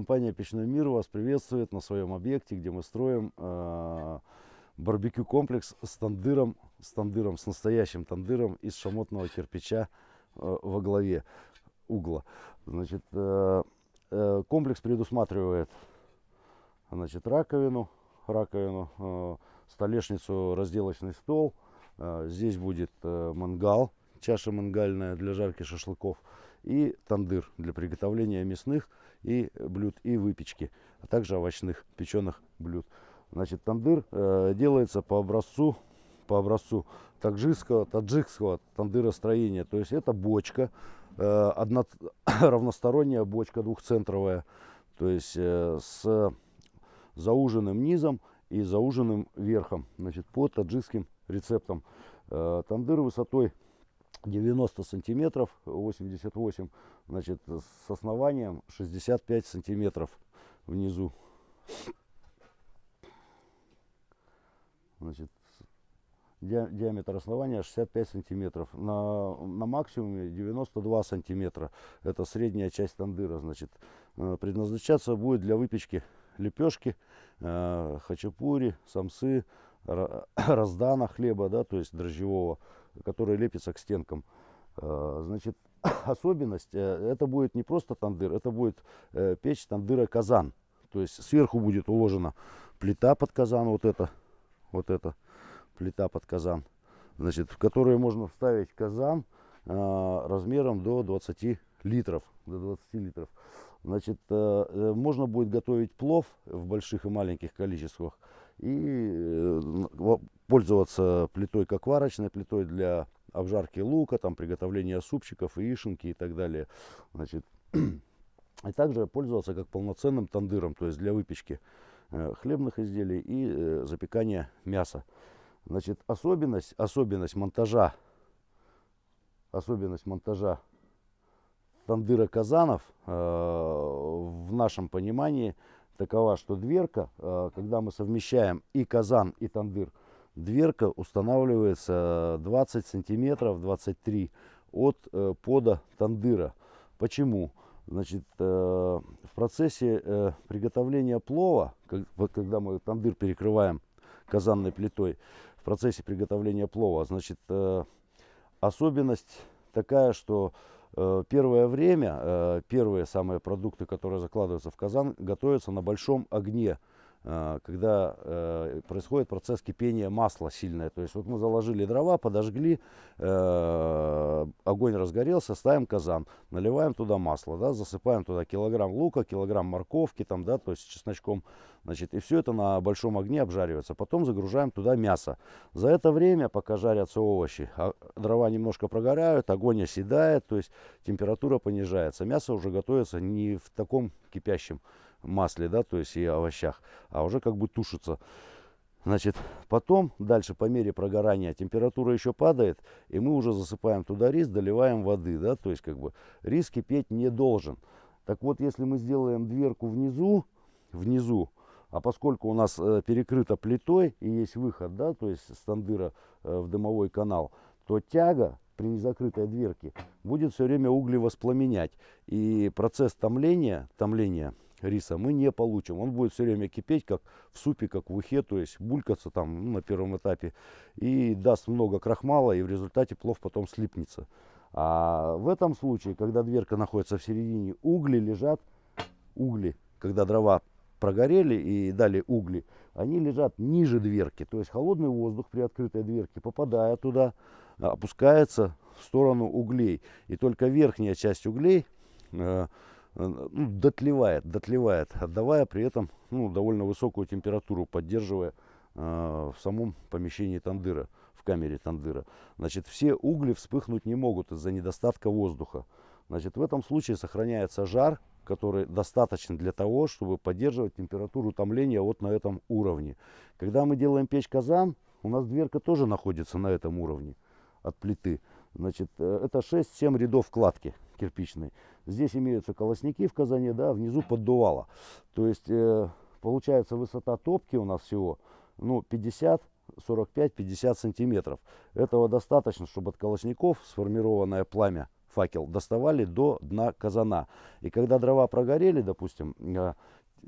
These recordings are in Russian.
компания «Печной мир» вас приветствует на своем объекте, где мы строим э, барбекю-комплекс с тандыром, с тандыром, с настоящим тандыром из шамотного кирпича э, во главе угла. Значит, э, э, комплекс предусматривает значит, раковину, раковину, э, столешницу, разделочный стол. Э, здесь будет э, мангал, чаша мангальная для жарки шашлыков и тандыр для приготовления мясных и блюд и выпечки, а также овощных печеных блюд. Значит, тандыр э, делается по образцу, по образцу таджикского, таджикского тандыростроения. То есть это бочка, э, одна, равносторонняя бочка двухцентровая, то есть э, с зауженным низом и зауженным верхом, значит, по таджикским рецептам. Э, тандыр высотой 90 сантиметров, 88, значит, с основанием 65 сантиметров внизу. Значит, диаметр основания 65 сантиметров. На, на максимуме 92 сантиметра. Это средняя часть тандыра. Значит, э, предназначаться будет для выпечки лепешки, э, хачапури, самсы, раздана хлеба, да, то есть дрожжевого который лепится к стенкам. Э, значит, особенность, э, это будет не просто тандыр, это будет э, печь тандыра казан. То есть сверху будет уложена плита под казан, вот это, вот это, плита под казан, значит, в которую можно вставить казан размером до 20 литров, до 20 литров. Значит, можно будет готовить плов в больших и маленьких количествах и пользоваться плитой как варочной плитой для обжарки лука, там, приготовления супчиков, яишенки и так далее. Значит, и также пользоваться как полноценным тандыром, то есть для выпечки э, хлебных изделий и э, запекания мяса. Значит, особенность, особенность монтажа, особенность монтажа тандыра казанов э, в нашем понимании такова, что дверка, э, когда мы совмещаем и казан, и тандыр, Дверка устанавливается 20 сантиметров, 23 от э, пода тандыра. Почему? Значит, э, в процессе э, приготовления плова, когда мы тандыр перекрываем казанной плитой, в процессе приготовления плова, значит, э, особенность такая, что э, первое время, э, первые самые продукты, которые закладываются в казан, готовятся на большом огне. А, когда э, происходит процесс кипения масла сильное. То есть вот мы заложили дрова, подожгли, э, огонь разгорелся, ставим казан, наливаем туда масло, да, засыпаем туда килограмм лука, килограмм морковки, там, да, то есть чесночком, значит, и все это на большом огне обжаривается. Потом загружаем туда мясо. За это время, пока жарятся овощи, а дрова немножко прогорают, огонь оседает, то есть температура понижается. Мясо уже готовится не в таком кипящем масле, да, то есть и овощах, а уже как бы тушится. Значит, потом, дальше, по мере прогорания, температура еще падает, и мы уже засыпаем туда рис, доливаем воды, да, то есть как бы рис кипеть не должен. Так вот, если мы сделаем дверку внизу, внизу, а поскольку у нас э, перекрыто плитой и есть выход, да, то есть с тандыра э, в дымовой канал, то тяга при незакрытой дверке будет все время угли воспламенять. И процесс томления, томления риса мы не получим. Он будет все время кипеть, как в супе, как в ухе, то есть булькаться там ну, на первом этапе. И даст много крахмала, и в результате плов потом слипнется. А в этом случае, когда дверка находится в середине, угли лежат, угли, когда дрова прогорели и дали угли, они лежат ниже дверки. То есть холодный воздух при открытой дверке, попадая туда, опускается в сторону углей. И только верхняя часть углей э, ну, дотлевает, дотлевает, отдавая при этом ну, довольно высокую температуру, поддерживая э, в самом помещении тандыра, в камере тандыра. Значит, все угли вспыхнуть не могут из-за недостатка воздуха. Значит, в этом случае сохраняется жар, который достаточен для того, чтобы поддерживать температуру томления вот на этом уровне. Когда мы делаем печь-казан, у нас дверка тоже находится на этом уровне от плиты. Значит, э, это 6-7 рядов кладки кирпичной. Здесь имеются колосники в казане, да, внизу поддувало. То есть э, получается высота топки у нас всего ну, 50 45-50 сантиметров. Этого достаточно, чтобы от колосников сформированное пламя факел доставали до дна казана. И когда дрова прогорели, допустим, э,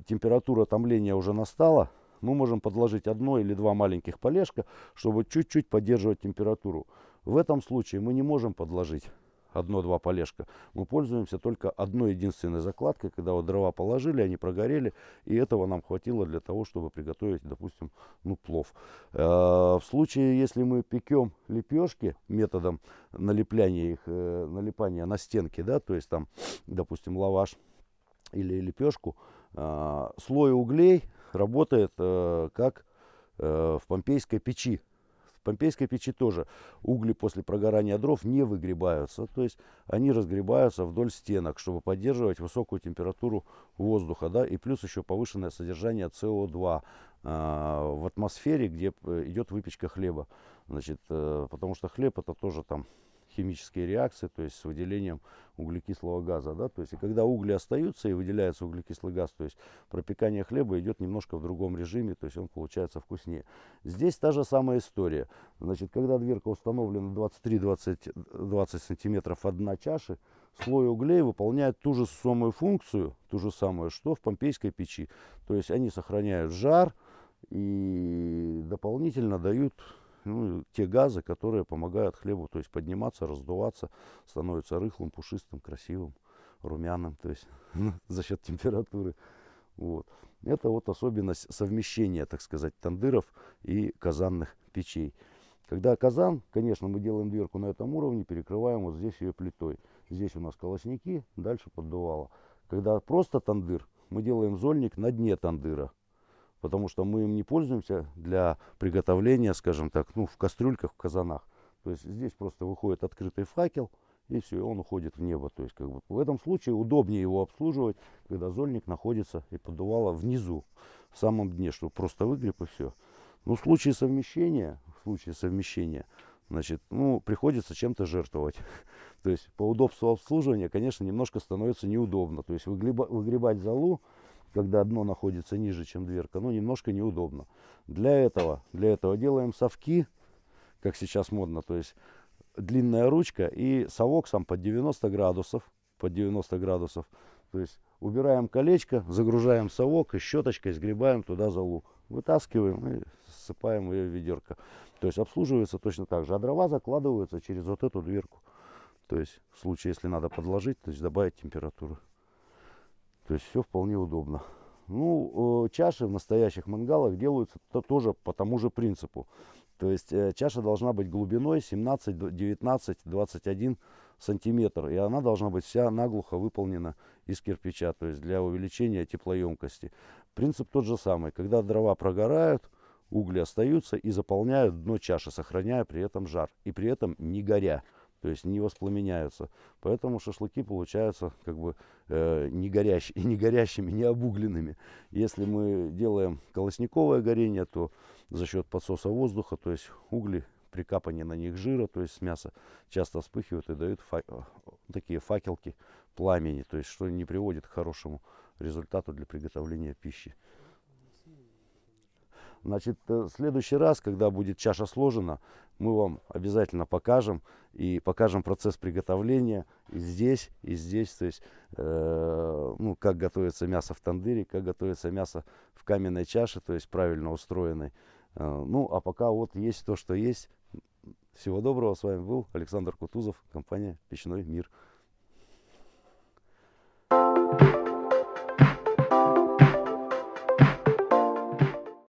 температура томления уже настала, мы можем подложить одно или два маленьких полежка, чтобы чуть-чуть поддерживать температуру. В этом случае мы не можем подложить одно-два полежка. Мы пользуемся только одной единственной закладкой, когда вот дрова положили, они прогорели, и этого нам хватило для того, чтобы приготовить, допустим, ну, плов. Э, в случае, если мы пекем лепешки методом налепляния их, э, налипания на стенки, да, то есть там, допустим, лаваш или лепешку, э, слой углей работает как в помпейской печи. Помпейской печи тоже угли после прогорания дров не выгребаются, то есть они разгребаются вдоль стенок, чтобы поддерживать высокую температуру воздуха, да, и плюс еще повышенное содержание СО2 э, в атмосфере, где э, идет выпечка хлеба, значит, э, потому что хлеб это тоже там химические реакции, то есть с выделением углекислого газа. Да? То есть, и когда угли остаются и выделяется углекислый газ, то есть пропекание хлеба идет немножко в другом режиме, то есть он получается вкуснее. Здесь та же самая история. Значит, когда дверка установлена 23-20 сантиметров от дна чаши, слой углей выполняет ту же самую функцию, ту же самую, что в помпейской печи. То есть они сохраняют жар и дополнительно дают ну, те газы, которые помогают хлебу, то есть подниматься, раздуваться, становится рыхлым, пушистым, красивым, румяным, то есть за счет температуры. Вот. Это вот особенность совмещения, так сказать, тандыров и казанных печей. Когда казан, конечно, мы делаем дверку на этом уровне, перекрываем вот здесь ее плитой. Здесь у нас колосники, дальше поддувало. Когда просто тандыр, мы делаем зольник на дне тандыра потому что мы им не пользуемся для приготовления, скажем так, ну, в кастрюльках, в казанах. То есть здесь просто выходит открытый факел, и все, и он уходит в небо. То есть как бы в этом случае удобнее его обслуживать, когда зольник находится и поддувало внизу, в самом дне, чтобы просто выгреб и все. Но в случае совмещения, в случае совмещения, значит, ну, приходится чем-то жертвовать. То есть по удобству обслуживания, конечно, немножко становится неудобно. То есть выгребать залу когда дно находится ниже, чем дверка, ну, немножко неудобно. Для этого, для этого делаем совки, как сейчас модно, то есть длинная ручка и совок сам под 90 градусов, под 90 градусов. То есть убираем колечко, загружаем совок и щеточкой сгребаем туда залу. Вытаскиваем и ссыпаем ее в ведерко. То есть обслуживается точно так же. А дрова закладываются через вот эту дверку. То есть в случае, если надо подложить, то есть добавить температуру. То есть все вполне удобно. Ну, чаши в настоящих мангалах делаются то, тоже по тому же принципу. То есть э, чаша должна быть глубиной 17, 19, 21 сантиметр. И она должна быть вся наглухо выполнена из кирпича, то есть для увеличения теплоемкости. Принцип тот же самый. Когда дрова прогорают, угли остаются и заполняют дно чаши, сохраняя при этом жар. И при этом не горя то есть не воспламеняются. Поэтому шашлыки получаются как бы э, не, горящ, не горящими, не обугленными. Если мы делаем колосниковое горение, то за счет подсоса воздуха, то есть угли при капании на них жира, то есть с мяса, часто вспыхивают и дают фа такие факелки пламени, то есть что не приводит к хорошему результату для приготовления пищи. Значит, в следующий раз, когда будет чаша сложена, мы вам обязательно покажем и покажем процесс приготовления и здесь, и здесь, то есть, э, ну, как готовится мясо в тандыре, как готовится мясо в каменной чаше, то есть правильно устроенной. Э, ну, а пока вот есть то, что есть. Всего доброго, с вами был Александр Кутузов, компания «Печной мир».